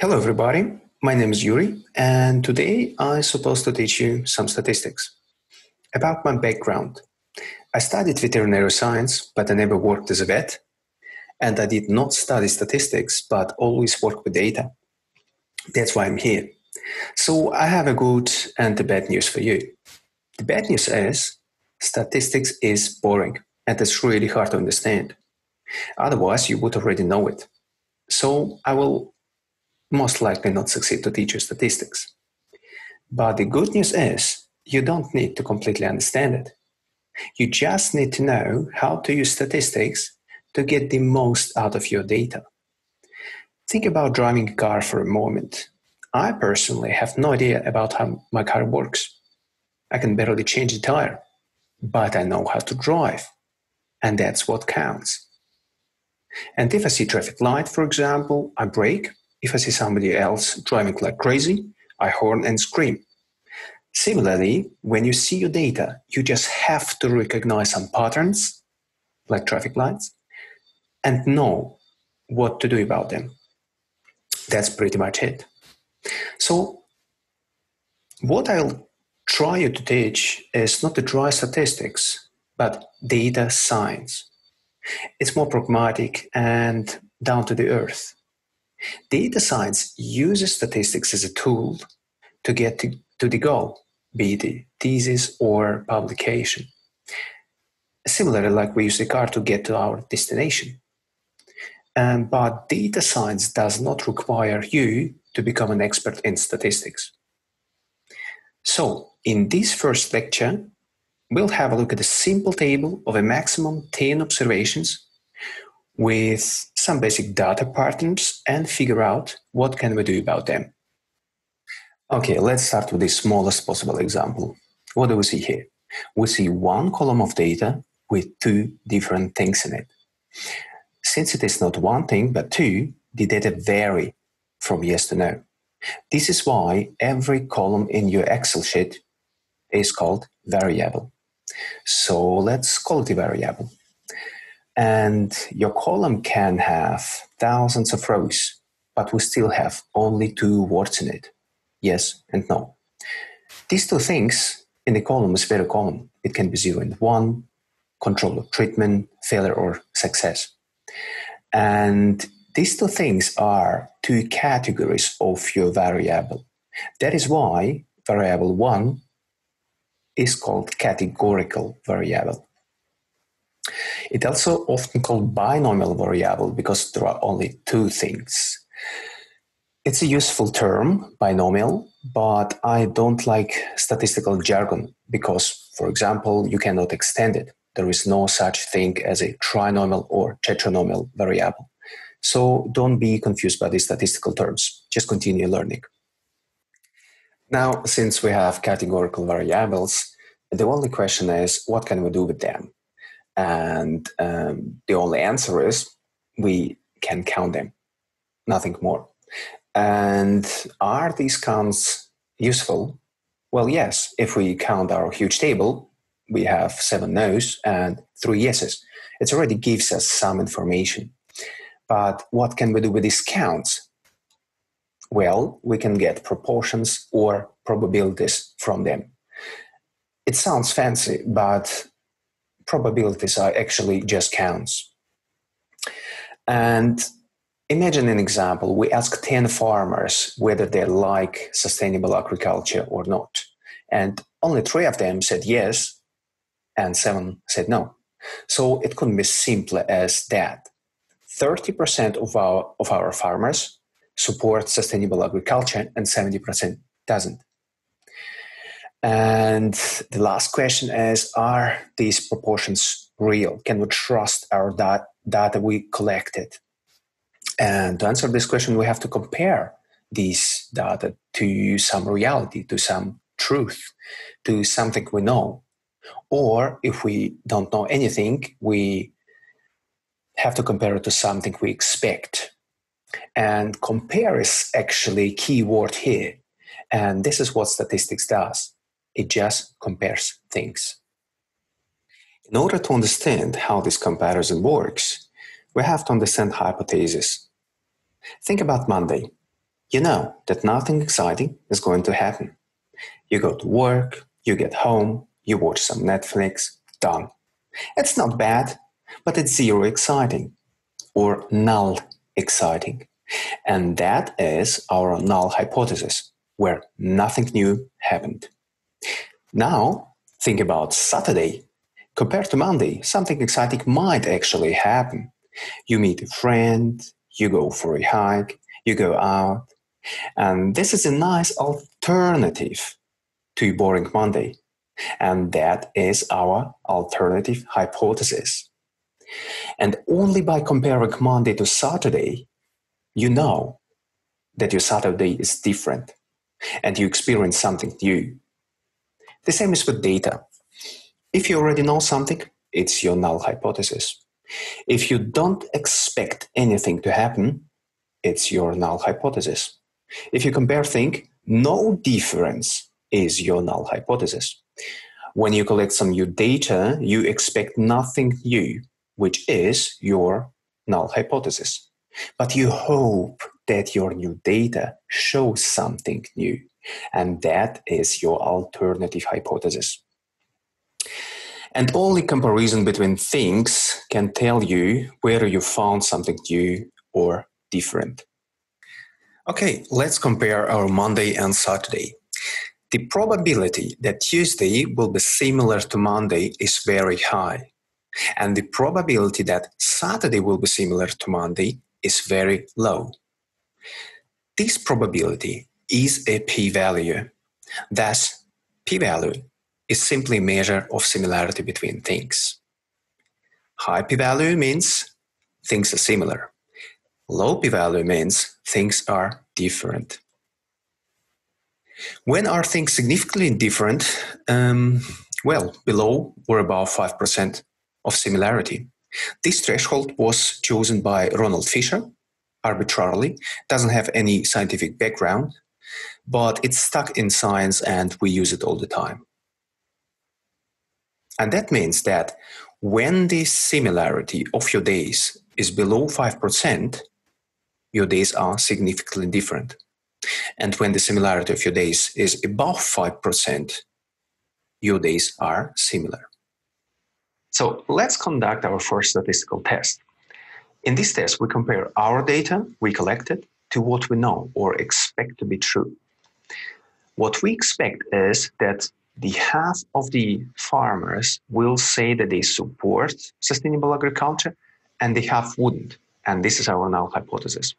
Hello, everybody. My name is Yuri, and today I'm supposed to teach you some statistics. About my background, I studied veterinary science, but I never worked as a vet, and I did not study statistics, but always work with data. That's why I'm here. So I have a good and a bad news for you. The bad news is statistics is boring, and it's really hard to understand. Otherwise, you would already know it. So I will most likely not succeed to teach you statistics. But the good news is you don't need to completely understand it. You just need to know how to use statistics to get the most out of your data. Think about driving a car for a moment. I personally have no idea about how my car works. I can barely change the tire, but I know how to drive, and that's what counts. And if I see traffic light, for example, I brake. If I see somebody else driving like crazy, I horn and scream. Similarly, when you see your data, you just have to recognize some patterns, like traffic lights, and know what to do about them. That's pretty much it. So, what I'll try to teach is not the dry statistics, but data science. It's more pragmatic and down to the earth. Data science uses statistics as a tool to get to, to the goal, be it a thesis or publication. Similarly, like we use a car to get to our destination. Um, but data science does not require you to become an expert in statistics. So, in this first lecture, we'll have a look at a simple table of a maximum 10 observations with some basic data patterns and figure out what can we do about them. Okay, let's start with the smallest possible example. What do we see here? We see one column of data with two different things in it. Since it is not one thing but two, the data vary from yes to no. This is why every column in your Excel sheet is called variable. So let's call it a variable. And your column can have thousands of rows, but we still have only two words in it yes and no. These two things in the column is very common. It can be zero and one, control of treatment, failure or success. And these two things are two categories of your variable. That is why variable one is called categorical variable. It also often called binomial variable because there are only two things. It's a useful term, binomial, but I don't like statistical jargon because, for example, you cannot extend it. There is no such thing as a trinomial or tetranomial variable. So don't be confused by these statistical terms. Just continue learning. Now, since we have categorical variables, the only question is what can we do with them? And um, the only answer is we can count them, nothing more. And are these counts useful? Well, yes, if we count our huge table, we have seven no's and three yeses. It already gives us some information. But what can we do with these counts? Well, we can get proportions or probabilities from them. It sounds fancy, but probabilities are actually just counts. And imagine an example. We ask 10 farmers whether they like sustainable agriculture or not. And only three of them said yes, and seven said no. So it couldn't be simpler as that. 30% of our, of our farmers support sustainable agriculture and 70% doesn't. And the last question is Are these proportions real? Can we trust our dat- data we collected? And to answer this question, we have to compare these data to some reality, to some truth, to something we know. Or if we don't know anything, we have to compare it to something we expect. And compare is actually key word here. And this is what statistics does. It just compares things. In order to understand how this comparison works, we have to understand hypotheses. Think about Monday. you know that nothing exciting is going to happen. You go to work, you get home, you watch some Netflix, done. It's not bad, but it's zero exciting or null exciting. And that is our null hypothesis, where nothing new happened. Now, think about Saturday. Compared to Monday, something exciting might actually happen. You meet a friend, you go for a hike, you go out. And this is a nice alternative to boring Monday. And that is our alternative hypothesis. And only by comparing Monday to Saturday, you know that your Saturday is different and you experience something new. The same is with data. If you already know something, it's your null hypothesis. If you don't expect anything to happen, it's your null hypothesis. If you compare things, no difference is your null hypothesis. When you collect some new data, you expect nothing new, which is your null hypothesis. But you hope that your new data shows something new, and that is your alternative hypothesis. And only comparison between things can tell you whether you found something new or different. Okay, let's compare our Monday and Saturday. The probability that Tuesday will be similar to Monday is very high. And the probability that Saturday will be similar to Monday is very low. This probability is a p-value. Thus, p-value is simply a measure of similarity between things. High p-value means things are similar. Low p-value means things are different. When are things significantly different? Um, well, below or above 5% of similarity. This threshold was chosen by Ronald Fisher arbitrarily, doesn't have any scientific background, but it's stuck in science and we use it all the time. And that means that when the similarity of your days is below 5%, your days are significantly different. And when the similarity of your days is above 5%, your days are similar. So let's conduct our first statistical test. In this test, we compare our data we collected to what we know or expect to be true. What we expect is that the half of the farmers will say that they support sustainable agriculture and the half wouldn't. And this is our null hypothesis.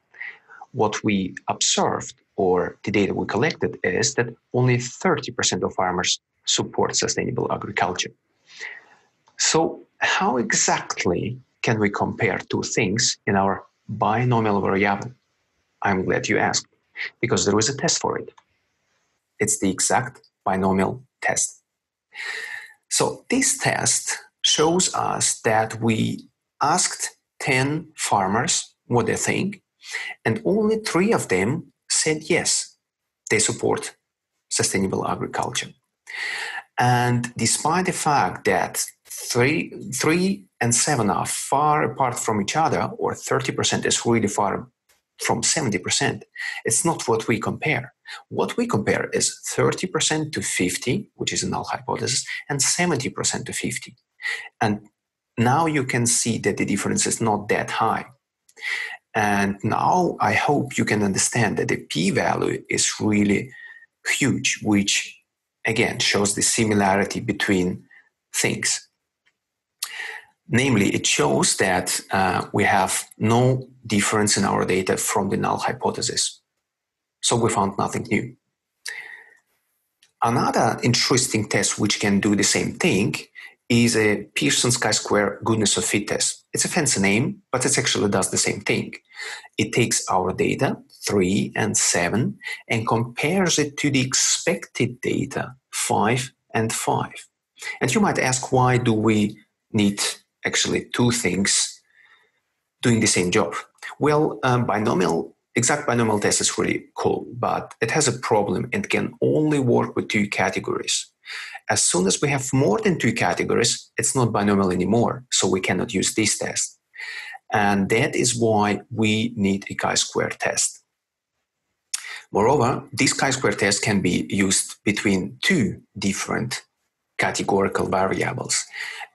What we observed or the data we collected is that only 30% of farmers support sustainable agriculture. So, how exactly can we compare two things in our binomial variable? I'm glad you asked, because there is a test for it. It's the exact binomial test. So, this test shows us that we asked 10 farmers what they think, and only three of them said yes, they support sustainable agriculture. And despite the fact that three, three and seven are far apart from each other, or 30% is really far from 70%, it's not what we compare. What we compare is 30% to 50, which is a null hypothesis, and 70% to 50. And now you can see that the difference is not that high. And now I hope you can understand that the p value is really huge, which again shows the similarity between things. Namely, it shows that uh, we have no difference in our data from the null hypothesis. So we found nothing new. Another interesting test which can do the same thing is a Pearson chi-square goodness of fit test. It's a fancy name, but it actually does the same thing. It takes our data, 3 and 7, and compares it to the expected data, 5 and 5. And you might ask, why do we need actually two things doing the same job? Well, um, binomial exact binomial test is really cool, but it has a problem and can only work with two categories. As soon as we have more than two categories, it's not binomial anymore, so we cannot use this test. And that is why we need a chi-square test. Moreover, this chi-square test can be used between two different categorical variables.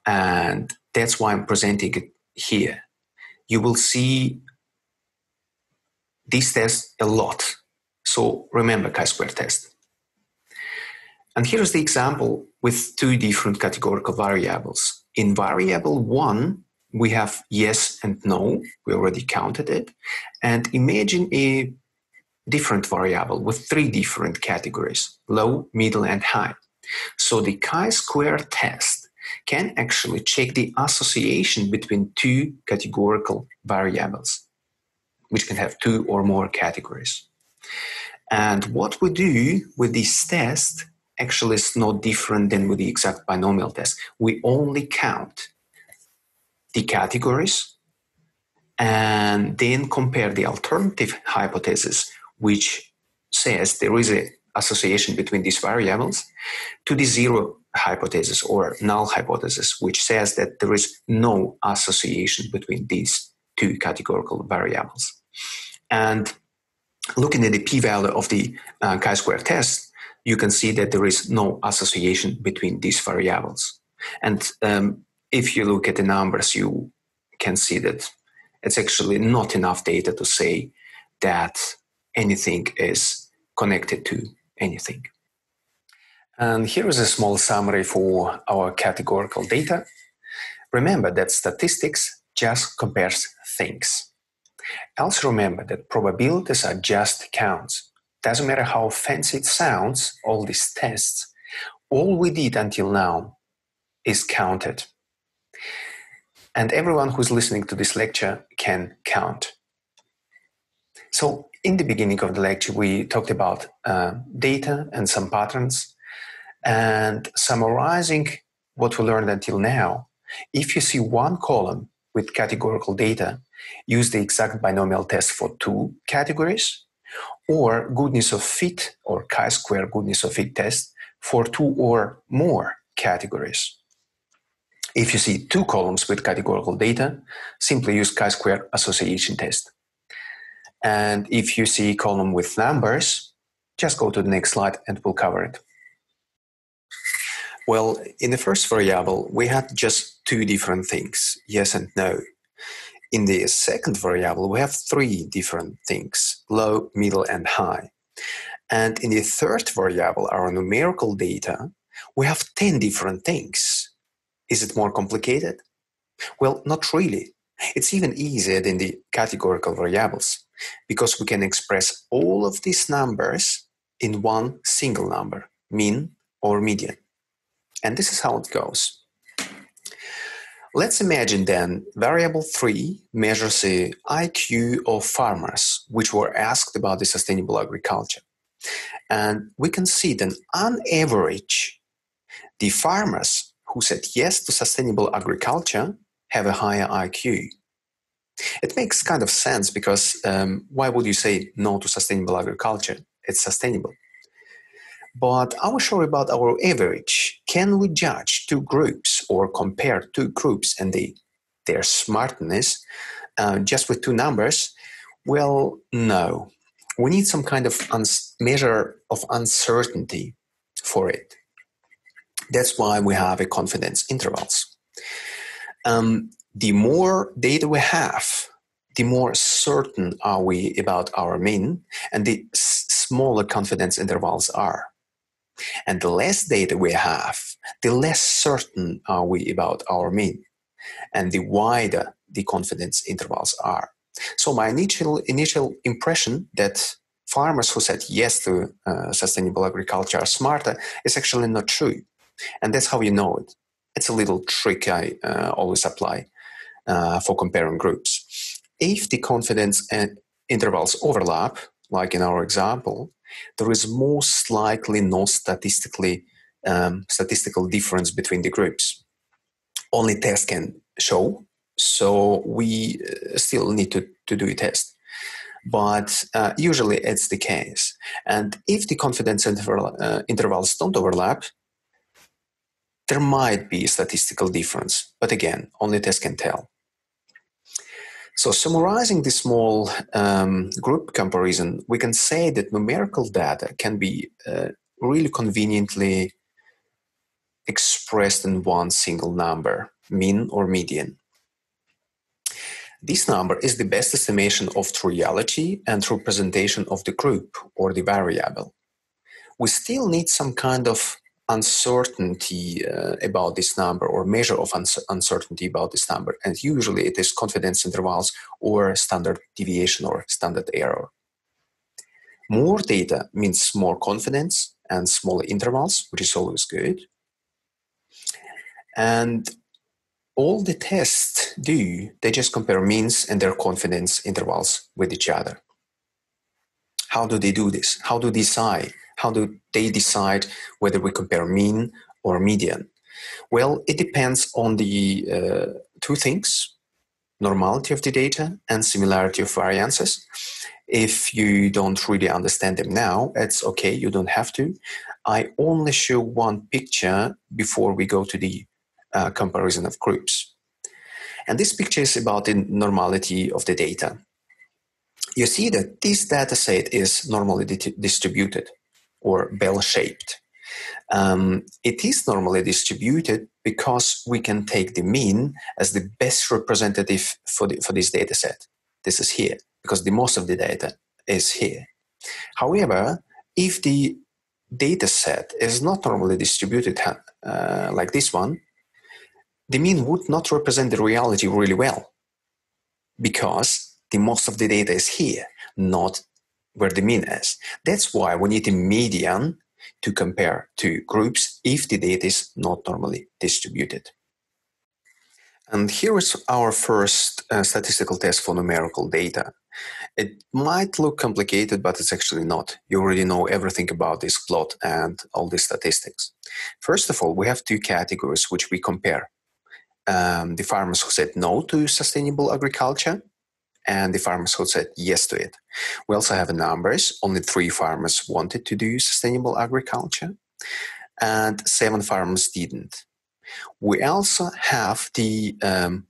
And that's why I'm presenting it here. You will see this test a lot. So remember chi-square test. And here's the example with two different categorical variables. In variable one, we have yes and no. We already counted it. And imagine a different variable with three different categories, low, middle, and high. So the chi-square test can actually check the association between two categorical variables, which can have two or more categories. And what we do with this test actually is not different than with the exact binomial test. We only count the categories and then compare the alternative hypothesis, which says there is an association between these variables, to the zero hypothesis or null hypothesis, which says that there is no association between these two categorical variables. And looking at the p-value of the uh, chi-square test, you can see that there is no association between these variables. And um, if you look at the numbers, you can see that it's actually not enough data to say that anything is connected to anything. And here is a small summary for our categorical data. Remember that statistics just compares things. Also remember that probabilities are just counts doesn't matter how fancy it sounds, all these tests, all we did until now is counted. And everyone who's listening to this lecture can count. So, in the beginning of the lecture, we talked about uh, data and some patterns. And summarizing what we learned until now, if you see one column with categorical data, use the exact binomial test for two categories or goodness of fit or chi-square goodness of fit test for two or more categories. If you see two columns with categorical data, simply use chi-square association test. And if you see a column with numbers, just go to the next slide and we'll cover it. Well, in the first variable, we had just two different things, yes and no. In the second variable, we have three different things, low, middle, and high. And in the third variable, our numerical data, we have 10 different things. Is it more complicated? Well, not really. It's even easier than the categorical variables because we can express all of these numbers in one single number, mean or median. And this is how it goes. Let's imagine then variable 3 measures the IQ of farmers, which were asked about the sustainable agriculture. And we can see that on average, the farmers who said yes to sustainable agriculture have a higher IQ. It makes kind of sense because um, why would you say no to sustainable agriculture? It's sustainable. But I was sure about our average. Can we judge two groups or compare two groups and the, their smartness uh, just with two numbers? Well, no. We need some kind of uns- measure of uncertainty for it. That's why we have a confidence intervals. Um, the more data we have, the more certain are we about our mean, and the s- smaller confidence intervals are. And the less data we have, the less certain are we about our mean, and the wider the confidence intervals are. So my initial initial impression that farmers who said yes to uh, sustainable agriculture are smarter is actually not true, and that's how you know it. It's a little trick I uh, always apply uh, for comparing groups. If the confidence intervals overlap, like in our example, there is most likely no statistically um, statistical difference between the groups. Only tests can show, so we uh, still need to, to do a test. But uh, usually it's the case. And if the confidence interval, uh, intervals don't overlap, there might be a statistical difference. But again, only tests can tell. So, summarizing this small um, group comparison, we can say that numerical data can be uh, really conveniently expressed in one single number, mean or median. This number is the best estimation of triviality and representation of the group or the variable. We still need some kind of uncertainty uh, about this number or measure of uncertainty about this number. And usually it is confidence intervals or standard deviation or standard error. More data means more confidence and smaller intervals, which is always good. And all the tests do, they just compare means and their confidence intervals with each other. How do they do this? How do they decide? How do they decide whether we compare mean or median? Well, it depends on the uh, two things normality of the data and similarity of variances. If you don't really understand them now, it's okay, you don't have to. I only show one picture before we go to the uh, comparison of groups. And this picture is about the normality of the data. You see that this data set is normally di- distributed or bell shaped. Um, it is normally distributed because we can take the mean as the best representative for, the, for this data set. This is here because the most of the data is here. However, if the data set is not normally distributed uh, like this one, the mean would not represent the reality really well because the most of the data is here, not where the mean is. That's why we need a median to compare two groups if the data is not normally distributed. And here is our first uh, statistical test for numerical data. It might look complicated, but it's actually not. You already know everything about this plot and all the statistics. First of all, we have two categories which we compare. Um, the farmers who said no to sustainable agriculture and the farmers who said yes to it. We also have numbers. Only three farmers wanted to do sustainable agriculture, and seven farmers didn't. We also have the um,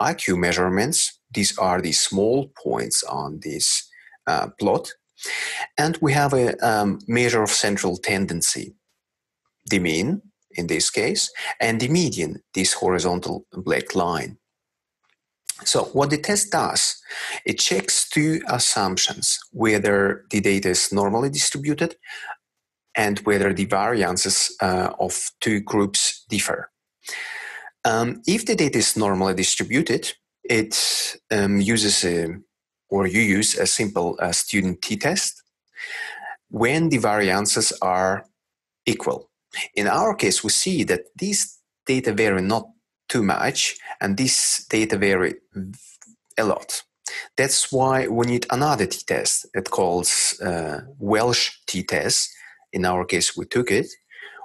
IQ measurements. These are the small points on this uh, plot. And we have a um, measure of central tendency, the mean in this case, and the median, this horizontal black line. So what the test does, it checks two assumptions, whether the data is normally distributed and whether the variances uh, of two groups differ. Um, if the data is normally distributed, it um, uses a, or you use a simple uh, student t-test when the variances are equal. In our case, we see that these data vary not too much, and this data vary a lot. That's why we need another t-test. It calls uh, Welch t-test. In our case, we took it,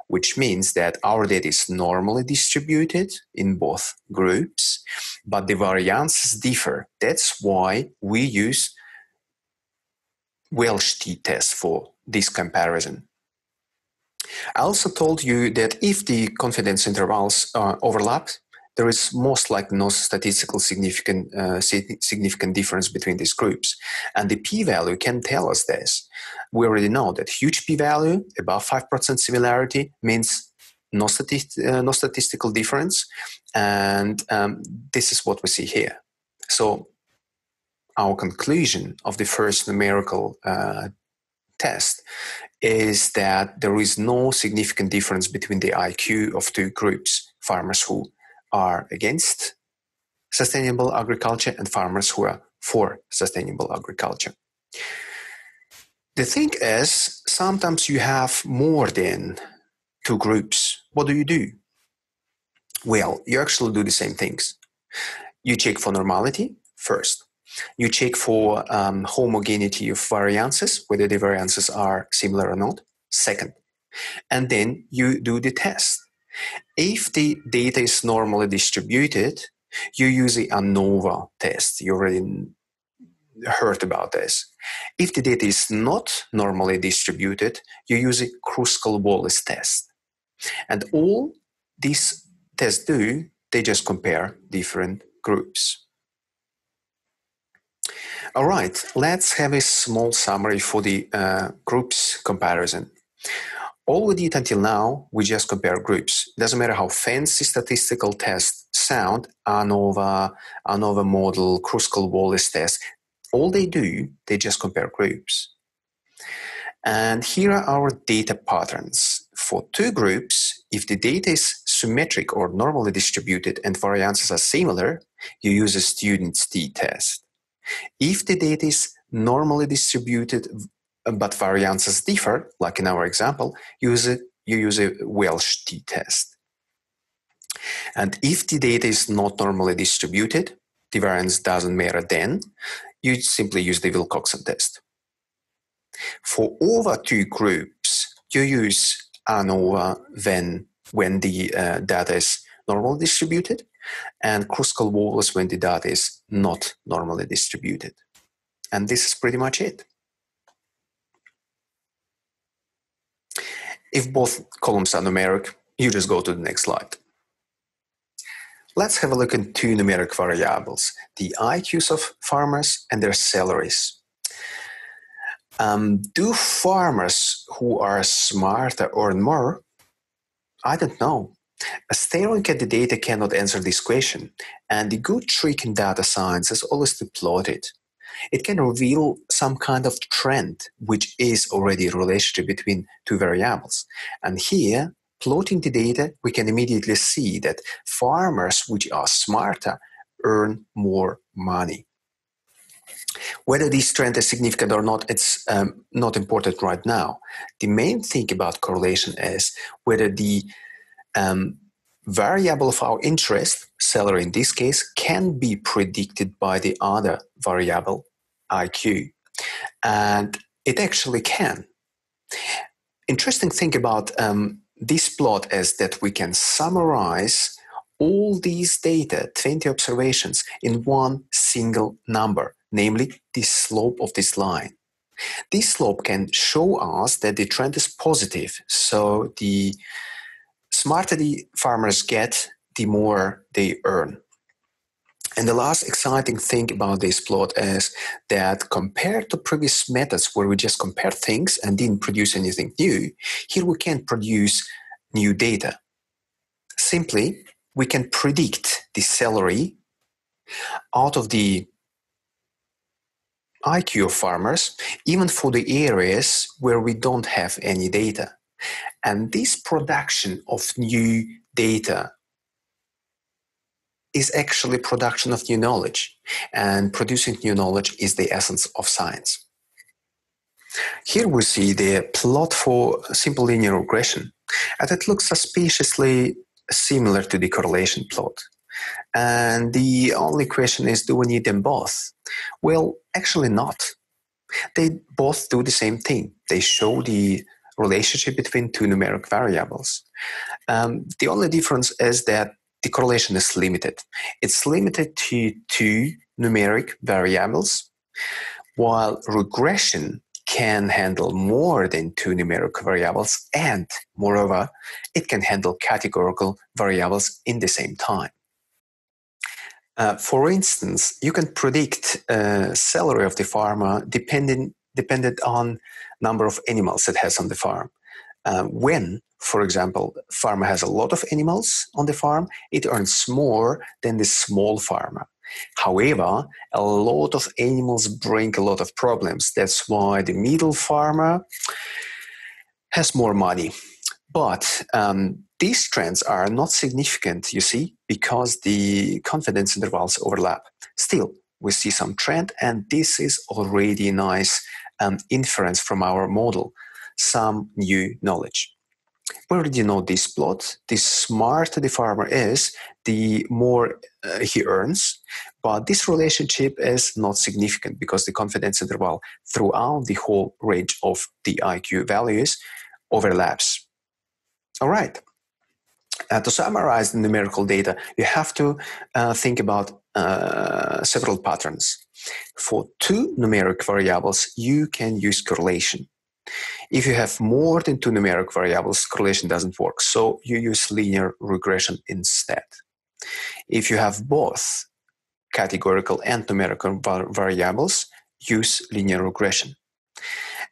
which means that our data is normally distributed in both groups, but the variances differ. That's why we use Welch t-test for this comparison. I also told you that if the confidence intervals uh, overlap, there is most likely no statistical significant uh, significant difference between these groups, and the p-value can tell us this. We already know that huge p-value above five percent similarity means no, uh, no statistical difference, and um, this is what we see here. So, our conclusion of the first numerical uh, test is that there is no significant difference between the IQ of two groups farmers who are against sustainable agriculture and farmers who are for sustainable agriculture. The thing is, sometimes you have more than two groups. What do you do? Well, you actually do the same things. You check for normality first. You check for um, homogeneity of variances, whether the variances are similar or not, second. And then you do the test. If the data is normally distributed, you use the ANOVA test. You already heard about this. If the data is not normally distributed, you use a Kruskal-Wallis test. And all these tests do, they just compare different groups. All right, let's have a small summary for the uh, groups comparison. All we did until now, we just compare groups. It Doesn't matter how fancy statistical tests sound, ANOVA, ANOVA model, Kruskal-Wallis test, all they do, they just compare groups. And here are our data patterns. For two groups, if the data is symmetric or normally distributed and variances are similar, you use a student's t-test. If the data is normally distributed but variances differ, like in our example, use a, you use a Welch t-test. And if the data is not normally distributed, the variance doesn't matter then, you simply use the Wilcoxon test. For over two groups, you use ANOVA when, when the uh, data is normally distributed, and Kruskal-Wallis when the data is not normally distributed. And this is pretty much it. If both columns are numeric, you just go to the next slide. Let's have a look at two numeric variables, the IQs of farmers and their salaries. Um, do farmers who are smarter earn more? I don't know. Staring at the data cannot answer this question, and the good trick in data science is always to plot it. It can reveal some kind of trend, which is already a relationship between two variables. And here, plotting the data, we can immediately see that farmers which are smarter earn more money. Whether this trend is significant or not, it's um, not important right now. The main thing about correlation is whether the um, variable of our interest, salary in this case, can be predicted by the other variable, IQ. And it actually can. Interesting thing about um, this plot is that we can summarize all these data, 20 observations, in one single number, namely the slope of this line. This slope can show us that the trend is positive, so the smarter the farmers get, the more they earn. And the last exciting thing about this plot is that compared to previous methods where we just compared things and didn't produce anything new, here we can produce new data. Simply, we can predict the salary out of the IQ of farmers, even for the areas where we don't have any data. And this production of new data is actually production of new knowledge. And producing new knowledge is the essence of science. Here we see the plot for simple linear regression, and it looks suspiciously similar to the correlation plot. And the only question is do we need them both? Well, actually, not. They both do the same thing. They show the relationship between two numeric variables. Um, the only difference is that the correlation is limited. It's limited to two numeric variables, while regression can handle more than two numeric variables, and moreover, it can handle categorical variables in the same time. Uh, for instance, you can predict uh, salary of the farmer depending dependent on number of animals it has on the farm. Uh, when, for example, farmer has a lot of animals on the farm, it earns more than the small farmer. However, a lot of animals bring a lot of problems. That's why the middle farmer has more money. But um, these trends are not significant, you see, because the confidence intervals overlap. Still, we see some trend, and this is already nice um, inference from our model, some new knowledge. We already know this plot. The smarter the farmer is, the more uh, he earns. But this relationship is not significant because the confidence interval throughout the whole range of the IQ values overlaps. All right. Uh, to summarize the numerical data, you have to uh, think about uh, several patterns. For two numeric variables, you can use correlation. If you have more than two numeric variables, correlation doesn't work, so you use linear regression instead. If you have both categorical and numerical var- variables, use linear regression.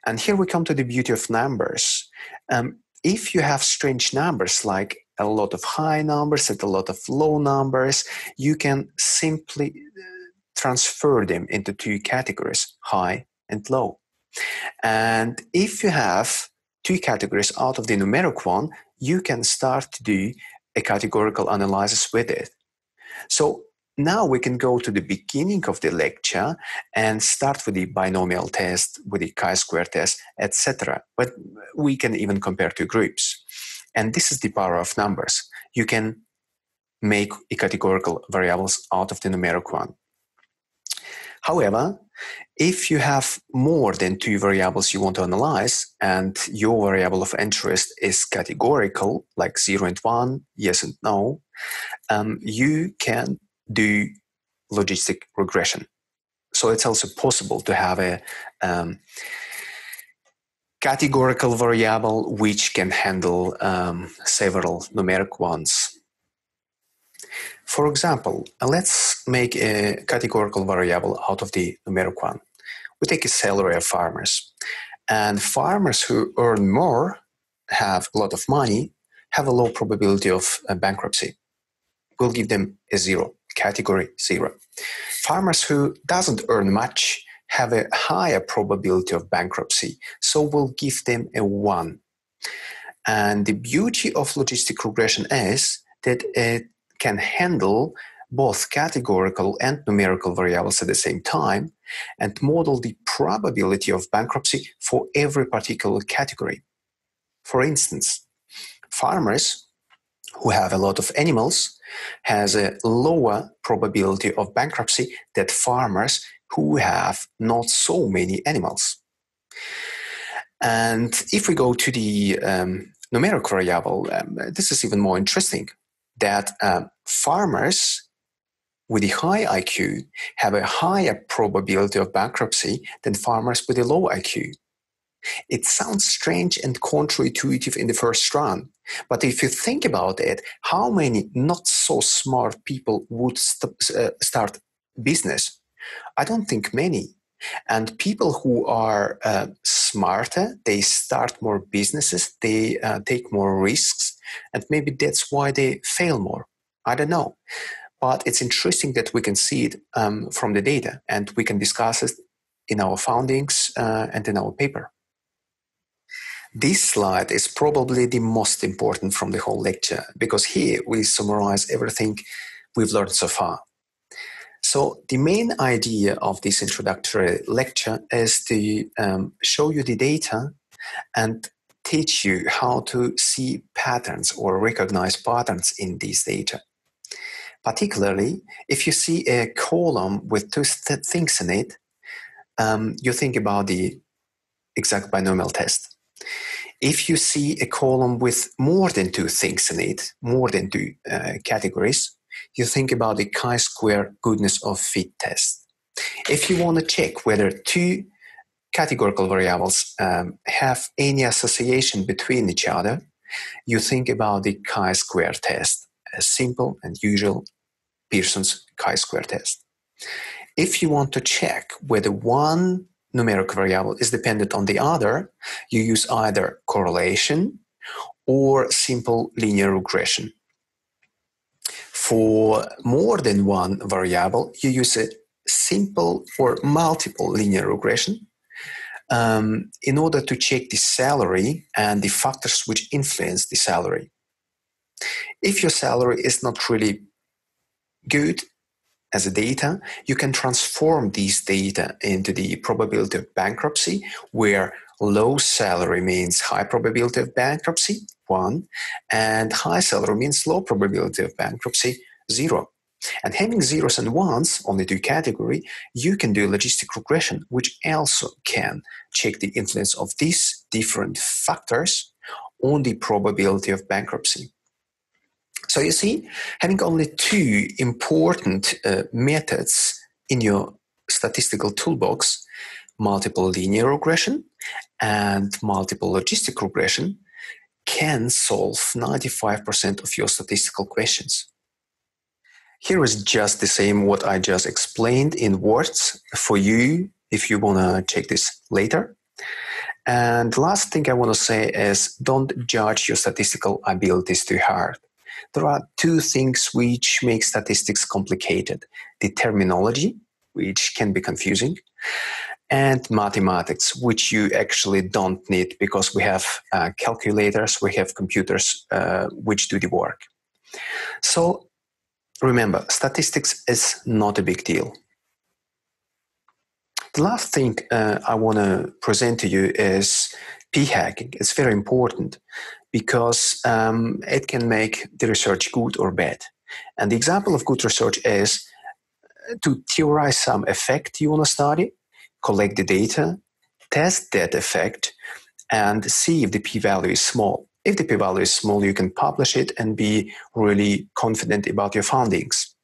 And here we come to the beauty of numbers. Um, if you have strange numbers like a lot of high numbers and a lot of low numbers, you can simply uh, transfer them into two categories, high and low. And if you have two categories out of the numeric one, you can start to do a categorical analysis with it. So now we can go to the beginning of the lecture and start with the binomial test, with the chi-square test, etc. But we can even compare two groups. And this is the power of numbers. You can make a categorical variables out of the numeric one. However, if you have more than two variables you want to analyze and your variable of interest is categorical, like 0 and 1, yes and no, um, you can do logistic regression. So it's also possible to have a um, categorical variable which can handle um, several numeric ones. For example, let's make a categorical variable out of the numeric one. We take a salary of farmers. And farmers who earn more, have a lot of money, have a low probability of uh, bankruptcy. We'll give them a zero, category zero. Farmers who doesn't earn much have a higher probability of bankruptcy, so we'll give them a one. And the beauty of logistic regression is that it can handle both categorical and numerical variables at the same time and model the probability of bankruptcy for every particular category. For instance, farmers who have a lot of animals has a lower probability of bankruptcy than farmers who have not so many animals. And if we go to the um, numeric variable, um, this is even more interesting that um, farmers with a high IQ have a higher probability of bankruptcy than farmers with a low IQ. It sounds strange and counterintuitive in the first run, but if you think about it, how many not so smart people would st- uh, start business? I don't think many. And people who are uh, smarter, they start more businesses, they uh, take more risks, and maybe that's why they fail more. I don't know. But it's interesting that we can see it um, from the data and we can discuss it in our findings uh, and in our paper. This slide is probably the most important from the whole lecture because here we summarize everything we've learned so far. So, the main idea of this introductory lecture is to um, show you the data and teach you how to see patterns or recognize patterns in these data. Particularly, if you see a column with two th- things in it, um, you think about the exact binomial test. If you see a column with more than two things in it, more than two uh, categories, you think about the chi-square goodness of fit test. If you want to check whether two categorical variables um, have any association between each other, you think about the chi-square test, a simple and usual Pearson's chi-square test. If you want to check whether one numeric variable is dependent on the other, you use either correlation or simple linear regression. For more than one variable, you use a simple or multiple linear regression um, in order to check the salary and the factors which influence the salary. If your salary is not really good as a data, you can transform these data into the probability of bankruptcy, where low salary means high probability of bankruptcy, one, and high salary means low probability of bankruptcy, zero. And having zeros and ones on the two category, you can do logistic regression, which also can check the influence of these different factors on the probability of bankruptcy. So you see, having only two important uh, methods in your statistical toolbox, multiple linear regression and multiple logistic regression, can solve 95% of your statistical questions. here is just the same what I just explained in words for you if you want to check this later. And last thing I want to say is don't judge your statistical abilities too hard. There are two things which make statistics complicated the terminology, which can be confusing, and mathematics, which you actually don't need because we have uh, calculators, we have computers uh, which do the work. So remember, statistics is not a big deal. The last thing uh, I want to present to you is p hacking. It's very important because um, it can make the research good or bad. And the example of good research is to theorize some effect you want to study, collect the data, test that effect, and see if the p value is small. If the p value is small, you can publish it and be really confident about your findings.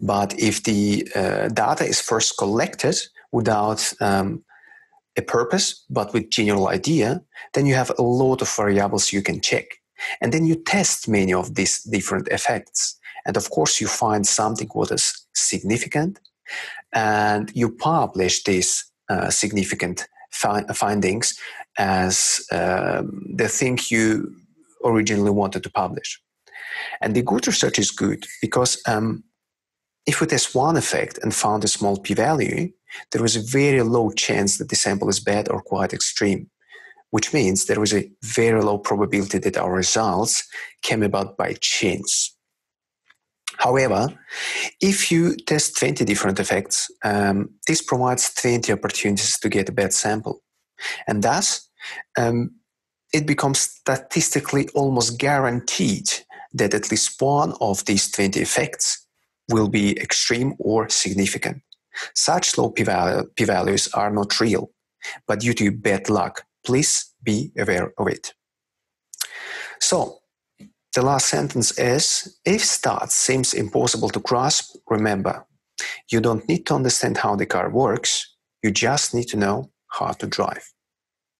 But if the uh, data is first collected without um, a purpose, but with general idea, then you have a lot of variables you can check. And then you test many of these different effects. And of course, you find something what is significant, and you publish these uh, significant fi- findings as um, the thing you originally wanted to publish. And the good research is good because um, if we test one effect and found a small p-value, there is a very low chance that the sample is bad or quite extreme, which means there is a very low probability that our results came about by chance. However, if you test 20 different effects, um, this provides 20 opportunities to get a bad sample. And thus, um, it becomes statistically almost guaranteed that at least one of these 20 effects will be extreme or significant. Such low p values are not real, but due to bad luck. Please be aware of it. So, the last sentence is if stats seems impossible to grasp, remember, you don't need to understand how the car works, you just need to know how to drive.